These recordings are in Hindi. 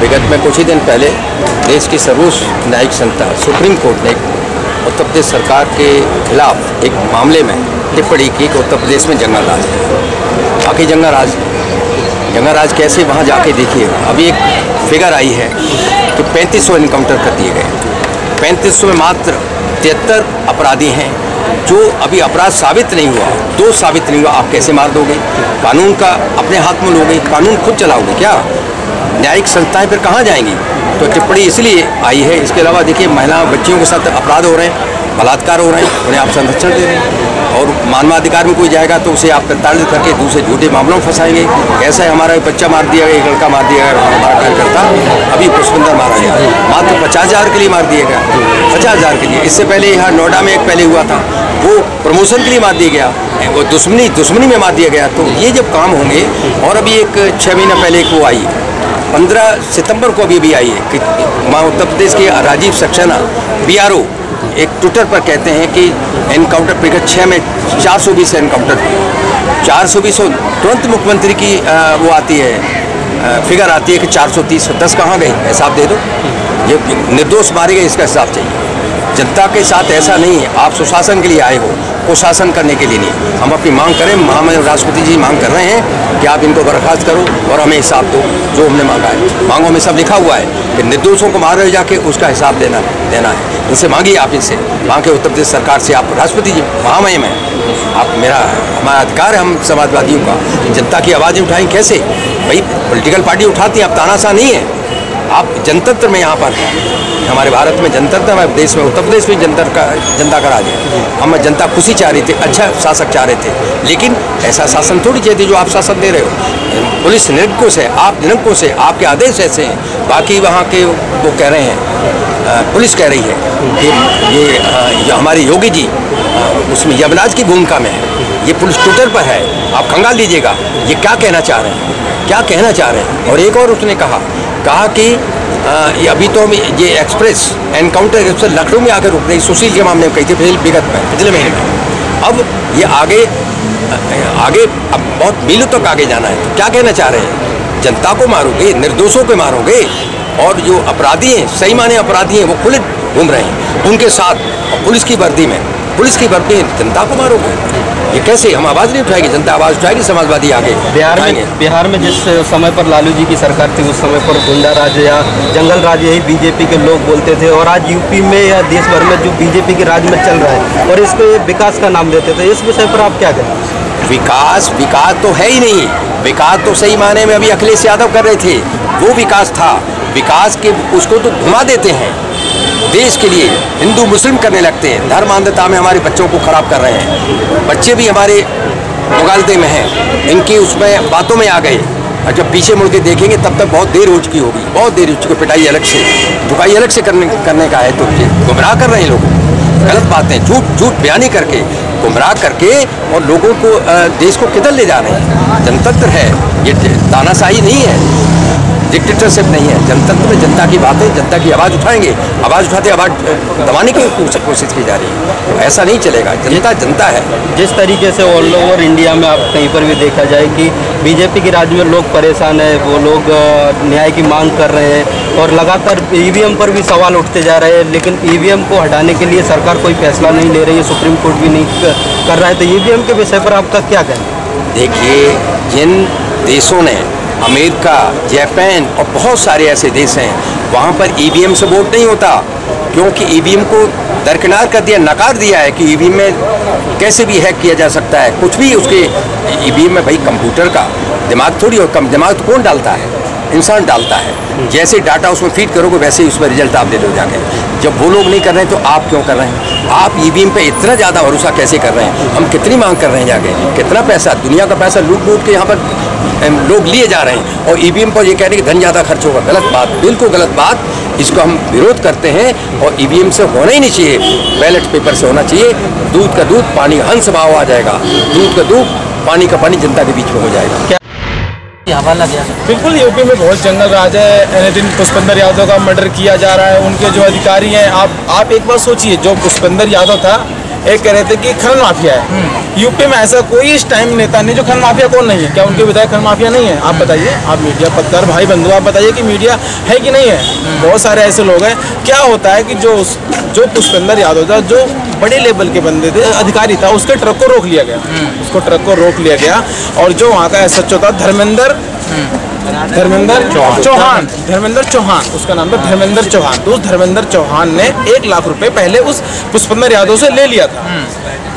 विगत में कुछ ही दिन पहले देश की सर्वोच्च न्यायिक संस्था सुप्रीम कोर्ट ने उत्तर प्रदेश सरकार के खिलाफ एक मामले में टिप्पणी की कि उत्तर प्रदेश में जंगल राज। है बाकी जंगल राज जंगल राज कैसे वहाँ जाके देखिए। अभी एक फिगर आई है कि पैंतीस सौ इनकाउंटर कर दिए गए। पैंतीस सौ में मात्र तिहत्तर अपराधी हैं, जो अभी अपराध साबित नहीं हुआ। दोष साबित नहीं हुआ, आप कैसे मार दोगे? कानून का अपने हाथ में लोगे, कानून खुद चलाओगे क्या? न्यायिक संस्थाएँ फिर कहाँ जाएँगी? तो टिप्पणी इसलिए आई है, इसके अलावा देखिए महिला बच्चियों के साथ अपराध हो रहे हैं, बलात्कार हो रहे हैं, उन्हें आप संरक्षण दे रहे हैं और मानवाधिकार में कोई जाएगा तो उसे आप प्रताड़ित करके दूसरे झूठे मामलों में फंसाएँगे। ऐसा है हमारा बच्चा मार दिया गया, एक लड़का मार दिया गया, हमारा कार्यकर्ता, अभी पुष्पिंदर मारा गया। मात्र पचास हज़ार के लिए मार दिया गया। पचास हज़ार के लिए। इससे पहले यहाँ नोएडा में एक पहले हुआ था। वो प्रमोशन के लिए मार दिया गया। वो दुश्मनी दुश्मनी में मार दिया गया। तो ये जब काम होंगे और अभी एक छः महीना पहले एक वो आई। पंद्रह सितंबर को अभी भी आई है कि माँ उत्तर प्रदेश के राजीव सक्सेना, बीआरओ, एक ट्विटर पर कहते हैं कि एनकाउंटर पिकट छः में चार सौ बीस एनकाउंटर चार सौ बीस तुरंत मुख्यमंत्री की वो आती है फिगर आती है कि चार सौ तीस, दस कहाँ गई हिसाब दे दो। ये निर्दोष मारे गए, इसका हिसाब चाहिए। जनता के साथ ऐसा नहीं है। आप सुशासन के लिए आए हो, कुशासन करने के लिए नहीं। हम अपनी मांग करें, महामहिम राष्ट्रपति जी मांग कर रहे हैं कि आप इनको बर्खास्त करो और हमें हिसाब दो, जो हमने मांगा है। मांगों में सब लिखा हुआ है कि निर्दोषों को मारे जाके उसका हिसाब देना देना है। इनसे मांगिए आप इनसे। वहाँ के उत्तर प्रदेश सरकार से आप राष्ट्रपति जी, महामहिम है। आप मेरा, हमारा अधिकार है हम समाजवादियों का। जनता की आवाज़ें उठाएँ कैसे? भाई पॉलिटिकल पार्टी उठाती है अब तानाशाह नहीं है। आप जनतंत्र में यहाँ पर हमारे भारत में जनतंत्र हमारे देश में उत्तर प्रदेश में जनता का जनता का राज है। हम जनता खुशी चाह रही थी अच्छा शासक चाह रहे थे। लेकिन ऐसा शासन थोड़ी चाहिए जो आप शासन दे रहे हो। पुलिस निरंकुश है, आप निरंकुश है, आपके आदेश ऐसे हैं। बाकी वहाँ के वो कह रहे हैं पुलिस कह रही है कि ये जो हमारे योगी जी उसमें यमराज की भूमिका में है। ये पुलिस ट्विटर पर है, आप खंगाल लीजिएगा ये क्या कहना चाह रहे हैं? क्या कहना चाह रहे हैं? और एक और उसने कहा कहा कि ये अभी तो हम ये एक्सप्रेस एनकाउंटर एक्सप्रेस लखनऊ में आकर रुक रही सुशील के मामले में कही थी पिछले विगत में, पिछले महीने में। अब ये आगे आगे, अब बहुत मीलों तक आगे जाना है। तो क्या कहना चाह रहे हैं? जनता को मारोगे, निर्दोषों को मारोगे, और जो अपराधी हैं, सही माने अपराधी हैं, वो खुले घूम रहे हैं। उनके साथ पुलिस की वर्दी में। पुलिस की वर्दी जनता को मारोगे। ये कैसे? हम आवाज़ नहीं उठाएगी जनता आवाज़ उठाएगी समाजवादी आगे बिहार में बिहार में जिस समय पर लालू जी की सरकार थी उस समय पर गुंडा राज या जंगल राज यही बीजेपी के लोग बोलते थे। और आज यूपी में या देश भर में जो बीजेपी के राज में चल रहा है और इसको विकास का नाम देते थे इस विषय पर आप क्या कहें? विकास विकास तो है ही नहीं। विकास तो सही माने में अभी अखिलेश यादव कर रहे थे। वो विकास था। विकास के उसको तो घुमा देते हैं। देश के लिए हिंदू, मुस्लिम करने लगते हैं। धर्म अंधता में हमारे बच्चों को ख़राब कर रहे हैं। बच्चे भी हमारे मुगालते में हैं। इनकी उसमें बातों में आ गए। और जब पीछे मुड़ के देखेंगे, तब तक बहुत देर हो चुकी होगी। बहुत देर हो चुकी है पिटाई अलग से। झुकाई अलग से करने करने का है तो गुमराह कर रहे हैं लोग। गलत बातें, झूठ झूठ बयानी करके गुमराह करके और लोगों को देश को किधर ले जा रहे हैं? जनतंत्र है। ये तानाशाही नहीं है। डिक्टेटरशिप नहीं है। जनतंत्र में जनता की बातें जनता की आवाज़ उठाएँगे। आवाज़ उठाते आवाज़ दबाने की कोशिश की जा रही है। तो ऐसा नहीं चलेगा। जनता जनता है। जिस तरीके से ऑल ओवर इंडिया में आप कहीं पर भी देखा जाए कि बीजेपी के राज्य में लोग परेशान है वो लोग न्याय की मांग कर रहे हैं और लगातार ईवीएम पर भी सवाल उठते जा रहे हैं लेकिन ईवीएम को हटाने के लिए सरकार कोई फैसला नहीं ले रही है सुप्रीम कोर्ट भी नहीं कर रहा है तो ईवीएम के विषय पर आपका क्या कहना देखिए, जिन देशों ने अमेरिका, जापान और बहुत सारे ऐसे देश हैं, वहाँ पर ईवीएम से वोट नहीं होता, क्योंकि ईवीएम को दरकिनार कर दिया, नकार दिया है कि ईवीएम में कैसे भी हैक किया जा सकता है। कुछ भी उसके ईवीएम में भाई कंप्यूटर का दिमाग थोड़ी हो कम, दिमाग तो कौन डालता है? इंसान डालता है। जैसे डाटा उसमें फ़ीड करोगे, वैसे ही उसमें रिज़ल्ट आप दे दो जाके जब वो लोग नहीं कर रहे हैं तो आप क्यों कर रहे हैं? आप ईवीएम पे इतना ज़्यादा भरोसा कैसे कर रहे हैं? हम कितनी मांग कर रहे हैं जाके? कितना पैसा, दुनिया का पैसा लूट लूट के यहाँ पर लोग लिए जा रहे हैं। और ईवीएम पर ये कह रहे हैं कि धन ज़्यादा खर्च होगा। गलत बात, बिल्कुल गलत बात। इसको हम विरोध करते हैं और ईवीएम से होना ही नहीं चाहिए। बैलेट पेपर से होना चाहिए। दूध का दूध, पानी, हंस भाव आ जाएगा। दूध का दूध, पानी का पानी जनता के बीच में हो जाएगा। हवाला दिया। बिल्कुल यूपी में बहुत जंगल राज है। एनी दिन पुष्पेंद्र यादव का मर्डर किया जा रहा है। उनके जो अधिकारी हैं आप आप एक बार सोचिए जो पुष्पेंद्र यादव था एक कह रहे थे कि खनन माफिया है। यूपी में ऐसा कोई इस टाइम नेता नहीं जो खनन माफिया कौन नहीं है? क्या उनके विधायक खनन माफिया नहीं है? आप बताइए। आप मीडिया पत्रकार भाई बंधु आप बताइए कि मीडिया है कि नहीं है? बहुत सारे ऐसे लोग हैं। क्या होता है कि जो जो पुष्पेंद्र यादव था जो बड़े लेवल के बंदे थे अधिकारी था उसके ट्रक को रोक लिया गया। उसको ट्रक को रोक लिया गया और जो वहाँ का एस था धर्मेंद्र धर्मेंद्र चौहान। धर्मेंद्र चौहान उसका नाम था धर्मेंद्र चौहान। तो उस धर्मेंद्र चौहान ने एक लाख रुपए पहले उस पुष्पेंद्र यादव से ले लिया था।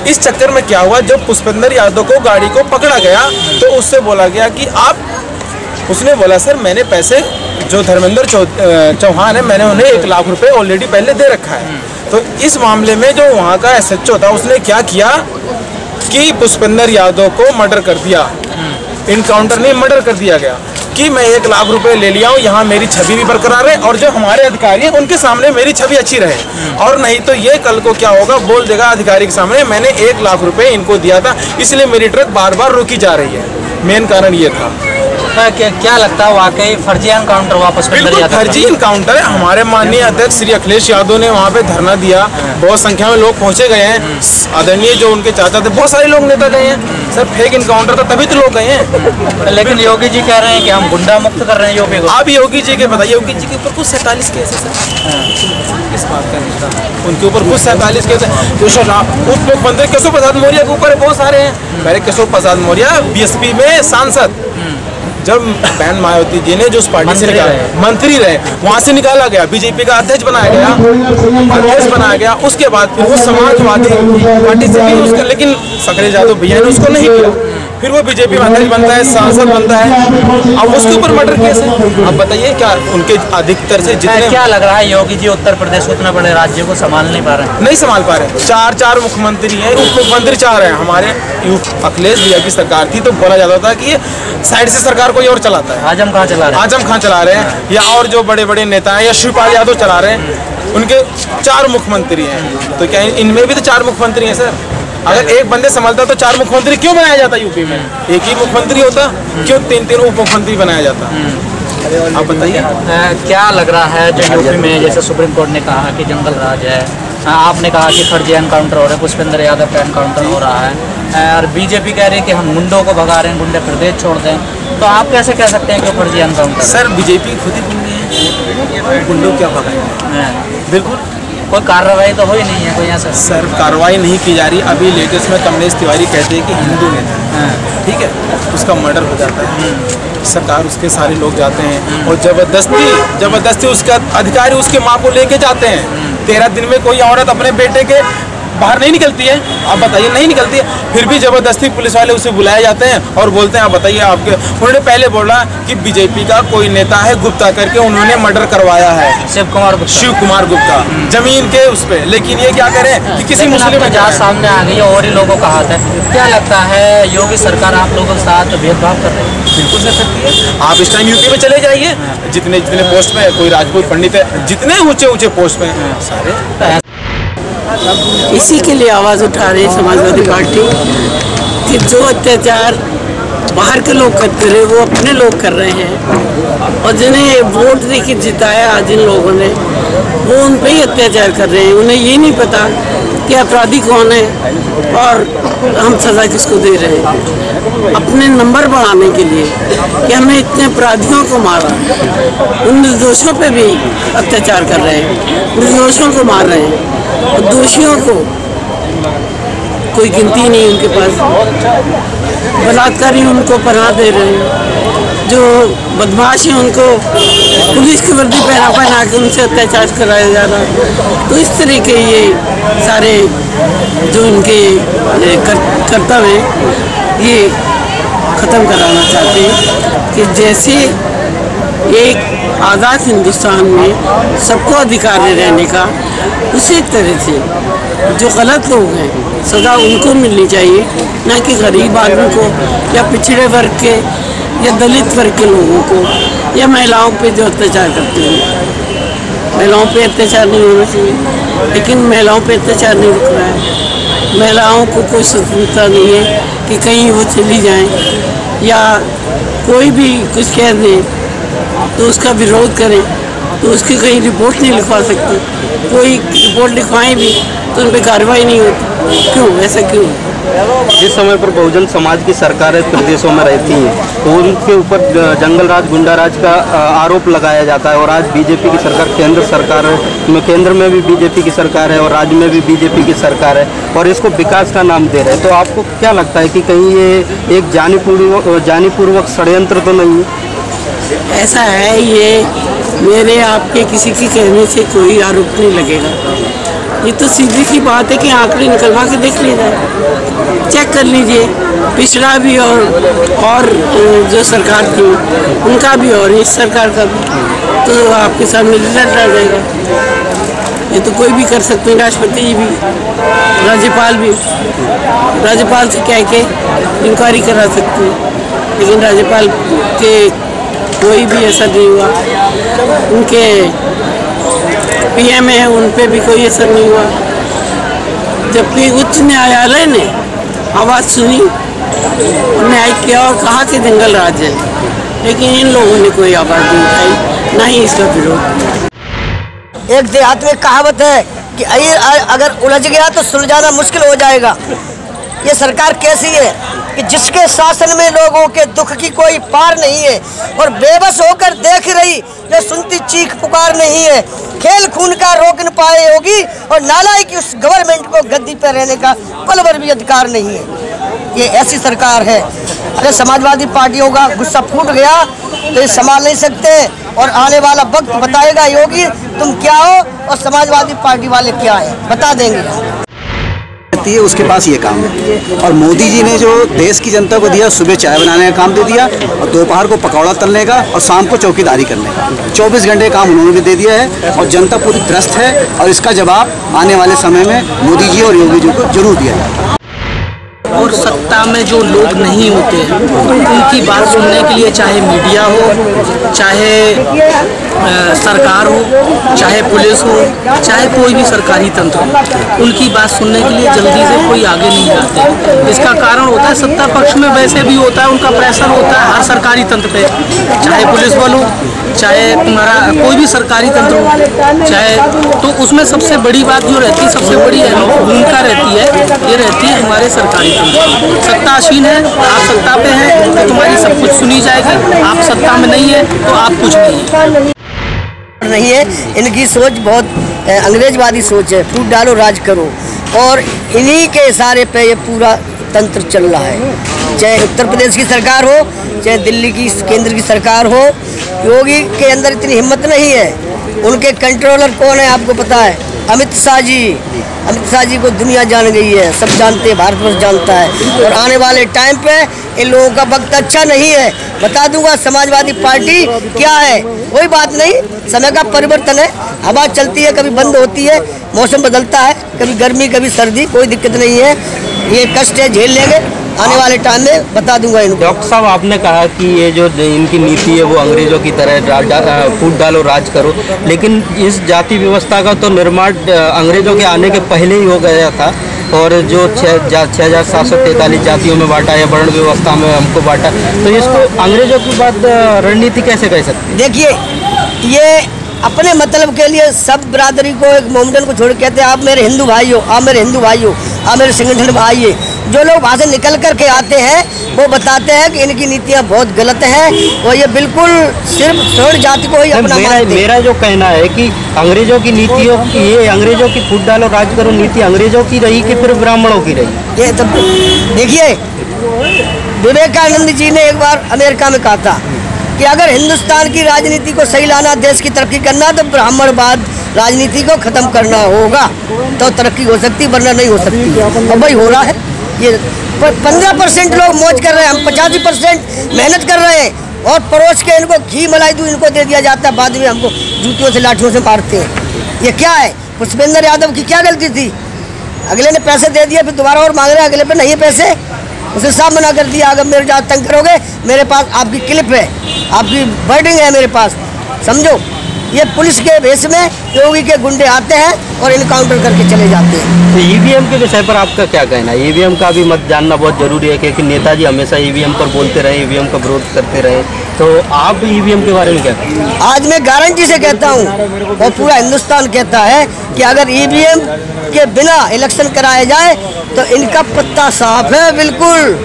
इस चक्कर में क्या हुआ जब पुष्पेंद्र यादव को गाड़ी को पकड़ा गया तो उससे बोला गया कि आप उसने बोला सर मैंने पैसे जो धर्मेंद्र चौहान है, मैंने उन्हें एक लाख रुपए ऑलरेडी पहले दे रखा है। तो इस मामले में जो वहाँ का एसएचओ था, उसने क्या किया कि पुष्पेंद्र यादव को मर्डर कर दिया। इनकाउंटर नहीं, मर्डर कर दिया गया कि मैं एक लाख रुपए ले लिया हूँ, यहाँ मेरी छवि भी बरकरार है और जो हमारे अधिकारी हैं, उनके सामने मेरी छवि अच्छी रहे। और नहीं तो ये कल को क्या होगा, बोल देगा अधिकारी के सामने, मैंने एक लाख रुपए इनको दिया था, इसलिए मेरी ट्रक बार बार रोकी जा रही है। मेन कारण ये था। क्या, क्या लगता है वाकई फर्जी एनकाउंटर वापस बिल्कुल फर्जी इनकाउंटर है। हमारे माननीय अध्यक्ष श्री अखिलेश यादव ने वहाँ पे धरना दिया। बहुत संख्या में लोग पहुँचे गए हैं। आदरणीय जो उनके चाचा थे बहुत सारे लोग नेता गए हैं। सर फेक इनकाउंटर था तभी तो लोग गए हैं। लेकिन योगी जी कह रहे हैं कि हम गुंडा मुक्त कर रहे हैं योगी को। आप योगी जी के बताइए योगी जी के ऊपर कुछ सैतालीस केस है सर। इस बात का नहीं उनके ऊपर कुछ सैतालीस केस है। उप मुख्यमंत्री केशव प्रसाद मौर्य के ऊपर बहुत सारे हैं। पहले केशव प्रसाद मौर्य बीएसपी में सांसद। जब बहन मायावती जी ने जो उस पार्टी से मंत्री निकाला रहे। मंत्री रहे वहाँ से निकाला गया। बीजेपी का अध्यक्ष बनाया गया अध्यक्ष बनाया गया। उसके बाद फिर वो समाजवादी पार्टी से भी उसका लेकिन सकरे यादव भैया ने उसको नहीं किया। फिर वो बीजेपी में अध्यक्ष बनता है सांसद बनता है। अब उसके ऊपर मर्डर केस है। अब बताइए क्या उनके अधिकतर से जितने क्या लग रहा है योगी जी उत्तर प्रदेश को इतना बड़े राज्य को संभाल नहीं पा रहे हैं? नहीं संभाल पा रहे। चार चार मुख्यमंत्री हैं उप मुख्यमंत्री चार हैं। हमारे अखिलेश भैया की सरकार थी तो बोला जाता था कि साइड से सरकार कोई और चलाता है? आज़म कहाँ चला रहे हैं? आज़म खान चला रहे हैं? या और जो बड़े बड़े नेता हैं या शिवपाल यादव चला रहे हैं उनके चार मुख्यमंत्री हैं। तो क्या इनमें भी तो चार मुख्यमंत्री हैं सर? अगर एक बंदे संभालता तो चार मुख्यमंत्री क्यों बनाया जाता यूपी में? एक ही मुख्यमंत्री होता क्यों तीन तीन उप मुख्यमंत्री बनाया जाता? आप बताइए। क्या लग रहा है जो यूपी में जैसे सुप्रीम कोर्ट ने कहा कि जंगल राज है? आपने कहा कि फर्जी एनकाउंटर हो रहा है पुष्पेंद्र यादव का एनकाउंटर हो रहा है। और बीजेपी कह रही है कि हम गुंडों को भगा रहे हैं गुंडे प्रदेश छोड़ दें। तो आप कैसे कह सकते हैं कि फर्जी एनकाउंटर सर बीजेपी खुद ही गुंडे हैं। गुंडों क्या भगाएँगे? बिल्कुल। कोई कार्रवाई तो हो ही नहीं है कोई ऐसा सर कार्रवाई नहीं की जा रही। अभी लेटेस्ट में कमलेश तिवारी कहते हैं कि हिंदू नेता है। ठीक है? उसका मर्डर हो जाता है। सरकार उसके सारे लोग जाते हैं। और ज़बरदस्ती ज़बरदस्ती उसका अधिकारी उसके माँ को लेके जाते हैं। तेरह दिन में कोई औरत अपने बेटे के बाहर नहीं निकलती है। आप बताइए नहीं निकलती है। फिर भी ज़बरदस्ती पुलिस वाले उसे बुलाए जाते हैं और बोलते हैं आप बताइए आपके उन्होंने पहले बोला कि बीजेपी का कोई नेता है गुप्ता करके उन्होंने मर्डर करवाया है। शिव कुमार गुप्ता। शिव कुमार गुप्ता ज़मीन के उस पे। लेकिन ये क्या करें कि किसी मुस्लिम तो जाँच सामने आ गई है और ही लोगों का हाथ है। क्या लगता है योगी सरकार आप लोगों के साथ भेदभाव कर रही है? बिल्कुल कर सकती है। आप इस टाइम यूपी में चले जाइए। जितने जितने पोस्ट में है, कोई राजपूत पंडित है जितने ऊँचे ऊँचे पोस्ट में सारे इसी के लिए आवाज़ उठा रही है समाजवादी पार्टी कि जो अत्याचार बाहर के लोग करते रहे, वो अपने लोग कर रहे हैं और जिन्हें वोट दे के जिताया आज इन लोगों ने, वो उन पर ही अत्याचार कर रहे हैं। उन्हें ये नहीं पता कि अपराधी कौन है और हम सज़ा किसको दे रहे हैं? अपने नंबर बढ़ाने के लिए कि हमने इतने अपराधियों को मारा, उन निर्दोषों पे भी अत्याचार कर रहे हैं, निर्दोषों को मार रहे हैं, और दोषियों को कोई गिनती नहीं उनके पास। बलात्कारी उनको पनाह दे रहे हैं, जो बदमाश हैं उनको पुलिस की वर्दी पहना पहना के उनसे अत्याचार कराया जा रहा तो इस तरह के ये सारे जो इनके कर, कर्तव्य हैं ये ख़त्म कराना चाहते हैं कि जैसे एक आज़ाद हिंदुस्तान में सबको अधिकार है रहने का उसी तरह से जो गलत लोग हैं सज़ा उनको मिलनी चाहिए ना कि गरीब आदमी को या पिछड़े वर्ग के या दलित वर्ग के लोगों को। या महिलाओं पे जो अत्याचार करते हैं। महिलाओं पे अत्याचार नहीं होना चाहिए। लेकिन महिलाओं पे अत्याचार नहीं रुक रहा है। महिलाओं को कोई स्वतंत्रता नहीं है कि कहीं वो चली जाएँ या कोई भी कुछ कह दे तो उसका विरोध करें तो उसकी कहीं रिपोर्ट नहीं लिखवा सकती। कोई रिपोर्ट लिखवाएँ भी तो उन पर कार्रवाई नहीं होती। क्यों? ऐसा क्यों? जिस समय पर बहुजन समाज की सरकारें प्रदेशों में रहती हैं तो उनके ऊपर जंगल राज गुंडा राज का आरोप लगाया जाता है और आज बीजेपी की सरकार, केंद्र सरकार में, केंद्र में भी बीजेपी की सरकार है और राज्य में भी बीजेपी की सरकार है और इसको विकास का नाम दे रहे हैं। तो आपको क्या लगता है कि कहीं ये एक जानीपूर्वक जानीपूर्वक षडयंत्र तो नहीं है? ऐसा है, ये मेरे आपके किसी के कहने से कोई आरोप नहीं लगेगा। ये तो सीधी सी बात है कि आंकड़े निकलवा के देख लीजिए चेक कर लीजिए। पिछड़ा भी और और जो सरकार थी उनका भी और, इस सरकार का भी। तो आपके सामने रिज़ल्ट आ जाएगा। ये तो कोई भी कर सकते हैं। राष्ट्रपति जी भी, राज्यपाल भी। राज्यपाल से कह के इंक्वायरी करा सकते हैं। लेकिन राज्यपाल के कोई भी ऐसा नहीं हुआ। उनके पीएम है, उन पे भी कोई असर नहीं हुआ। जबकि उच्च न्यायालय ने आवाज़ सुनी न्याय किया और कहा कि जंगल राज है। लेकिन इन लोगों ने कोई आवाज़ नहीं उठाई, ना ही इसका विरोध। एक देहात में कहावत है कि अगर उलझ गया तो सुलझाना मुश्किल हो जाएगा। ये सरकार कैसी है? कि जिसके शासन में लोगों के दुख की कोई पार नहीं है और बेबस होकर देख रही जो सुनती चीख पुकार नहीं है। खेल खून का रोक न पाए होगी और नालाई की उस गवर्नमेंट को गद्दी पर रहने का पल भर भी अधिकार नहीं है। ये ऐसी सरकार है। अरे, समाजवादी पार्टियों का गुस्सा फूट गया तो ये संभाल नहीं सकते और आने वाला वक्त बताएगा योगी, तुम क्या हो और समाजवादी पार्टी वाले क्या है? बता देंगे। रहती है, उसके पास ये काम है। और मोदी जी ने जो देश की जनता को दिया, सुबह चाय बनाने का काम दे दिया और दोपहर को पकौड़ा तलने का और शाम को चौकीदारी करने का। 24 घंटे काम उन्होंने भी दे दिया है और जनता पूरी त्रस्त है और इसका जवाब आने वाले समय में मोदी जी और योगी जी को ज़रूर दिया जाएगा। और सत्ता में जो लोग नहीं होते हैं उनकी बात सुनने के लिए चाहे मीडिया हो चाहे अ, सरकार हो चाहे पुलिस हो चाहे कोई भी सरकारी तंत्र हो उनकी बात सुनने के लिए जल्दी से कोई आगे नहीं आते इसका कारण होता है सत्ता पक्ष में वैसे भी होता है उनका प्रेशर होता है हर सरकारी तंत्र पे चाहे पुलिस बल हो चाहे तुम्हारा कोई भी सरकारी तंत्र हो चाहे तो उसमें सबसे बड़ी बात जो रहती है सबसे बड़ी भूमिका रहती है ये रहती है हमारे सरकारी तंत्र की। सत्ता आसीन है, आप सत्ता पे हैं तो तुम्हारी सब कुछ सुनी जाएगी। आप सत्ता में नहीं है तो आप कुछ नहीं है। नहीं है, इनकी सोच बहुत अंग्रेजवादी सोच है। फूट डालो, राज करो। और इन्हीं के इशारे पे ये पूरा तंत्र चल रहा है। चाहे उत्तर प्रदेश की सरकार हो, चाहे दिल्ली की केंद्र की सरकार हो, योगी के अंदर इतनी हिम्मत नहीं है। उनके कंट्रोलर कौन है, आपको पता है। अमित शाह जी, अमित शाह जी को दुनिया जान गई है, सब जानते हैं भारतवर्ष जानता है। और आने वाले टाइम पे इन लोगों का वक्त अच्छा नहीं है। बता दूँगा, समाजवादी पार्टी क्या है? कोई बात नहीं, समय का परिवर्तन है। हवा चलती है, कभी बंद होती है, मौसम बदलता है, कभी गर्मी, कभी सर्दी, कोई दिक्कत नहीं है। ये कष्ट है झेल लेंगे आने वाले टाइम में बता दूँगा इनको। डॉक्टर साहब आपने कहा कि ये जो इनकी नीति है वो अंग्रेज़ों की तरह फूट डालो राज करो। लेकिन इस जाति व्यवस्था का तो निर्माण अंग्रेज़ों के आने के पहले ही हो गया था। और जो छः जा- छः हज़ार सात सौ तैंतालीस जातियों में बांटा या वर्ण व्यवस्था में हमको बांटा तो इसको अंग्रेज़ों की बात रणनीति कैसे कह सकते देखिए ये अपने मतलब के लिए सब बिरादरी को एक मोमडन को छोड़ के कहते हैं आप मेरे हिंदू भाई हो आप मेरे हिंदू भाई हो आप मेरे संगठन भाई है। जो लोग वहाँ से निकल कर के आते हैं वो बताते हैं कि इनकी नीतियाँ बहुत गलत हैं और ये बिल्कुल सिर्फ़ स्वर्ण जाति को ही अपना मेरा मेरा जो कहना है कि अंग्रेज़ों की नीतियों की ये अंग्रेज़ों की फूट डालो राज करो नीति अंग्रेज़ों की रही कि फिर ब्राह्मणों की रही? ये तब देखिए विवेकानंद जी ने एक बार अमेरिका में कहा था कि अगर हिंदुस्तान की राजनीति को सही लाना, देश की तरक्की करना तो ब्राह्मणवाद राजनीति को खत्म करना होगा। तो तरक्की हो सकती, वरना नहीं हो सकती। और वही हो रहा है। ये पंद्रह परसेंट लोग मौज कर रहे हैं, हम पचासी परसेंट मेहनत कर रहे हैं। और पड़ोस के इनको घी, मलाई, दूध इनको दे दिया जाता है, बाद में हमको जूतियों से, लाठियों से मारते हैं। ये क्या है? पुष्पेंद्र यादव की क्या गलती थी? अगले ने पैसे दे दिए, फिर दोबारा और मांग रहे हैं, अगले पे नहीं है पैसे। उसे साफ़ मना कर दिया। अगर मेरे साथ तंग करोगे, मेरे पास आपकी क्लिप है, आपकी बर्डिंग है मेरे पास। समझो? ये पुलिस के भेष में योगी के गुंडे आते हैं और इनकाउंटर करके चले जाते हैं। तो ईवीएम के विषय पर आपका क्या कहना है? ईवीएम का भी मत जानना बहुत ज़रूरी है, क्योंकि नेताजी हमेशा ईवीएम पर बोलते रहे ईवीएम का विरोध करते रहे। तो आप ईवीएम के बारे में क्या आज मैं गारंटी से कहता हूँ, और पूरा हिंदुस्तान कहता है कि अगर ईवीएम के बिना इलेक्शन कराया जाए तो इनका पत्ता साफ़ है, बिल्कुल।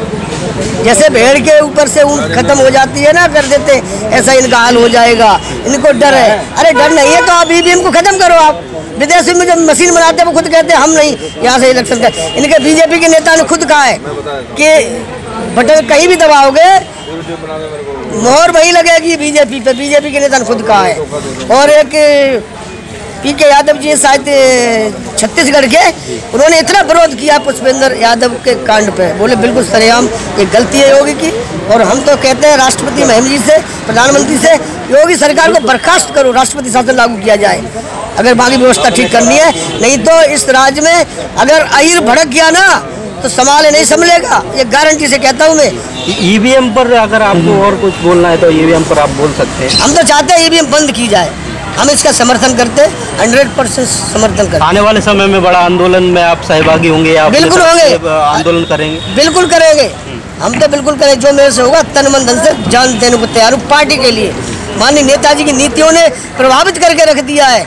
जैसे भेड़ के ऊपर से ऊँट खत्म हो जाती है ना, कर देते, ऐसा इनका हाल हो जाएगा। इनको डर है। अरे डर नहीं है तो आप ईवीएम को खत्म करो आप। विदेश में जब मशीन बनाते हैं, वो खुद कहते हैं, हम नहीं, यहाँ से इलेक्शन कर इनके बीजेपी के नेता ने खुद कहा है कि बटन कहीं भी दबाओगे मोहर वही लगेगी बीजेपी पे। बीजेपी के नेता ने खुद कहा है। और एक, पी के यादव जी शायद, छत्तीसगढ़ के, उन्होंने इतना विरोध किया पुष्पेंद्र यादव के कांड पे। बोले, बिल्कुल सरेआम, ये गलती है योगी की। और हम तो कहते हैं, राष्ट्रपति महिम जी से, प्रधानमंत्री से, योगी सरकार को बर्खास्त करो, राष्ट्रपति शासन लागू किया जाए। अगर बाकी व्यवस्था ठीक करनी है, नहीं तो इस राज्य में अगर अहिर भड़क गया ना तो संभाले नहीं संभलेगा। ये गारंटी से कहता हूँ मैं। ईवीएम पर अगर आपको और कुछ बोलना है तो ईवीएम पर आप बोल सकते हैं। हम तो चाहते हैं ईवीएम बंद की जाए। हम इसका समर्थन करते हैं हंड्रेड परसेंट समर्थन करते आने वाले समय में बड़ा आंदोलन में आप सहभागी होंगे बिल्कुल होंगे। आंदोलन करेंगे। बिल्कुल करेंगे। हम तो बिल्कुल करें जो मेरे से होगा तन मन धन से जान देने को तैयार हूँ पार्टी के लिए। माननीय नेताजी की नीतियों ने प्रभावित करके रख दिया है।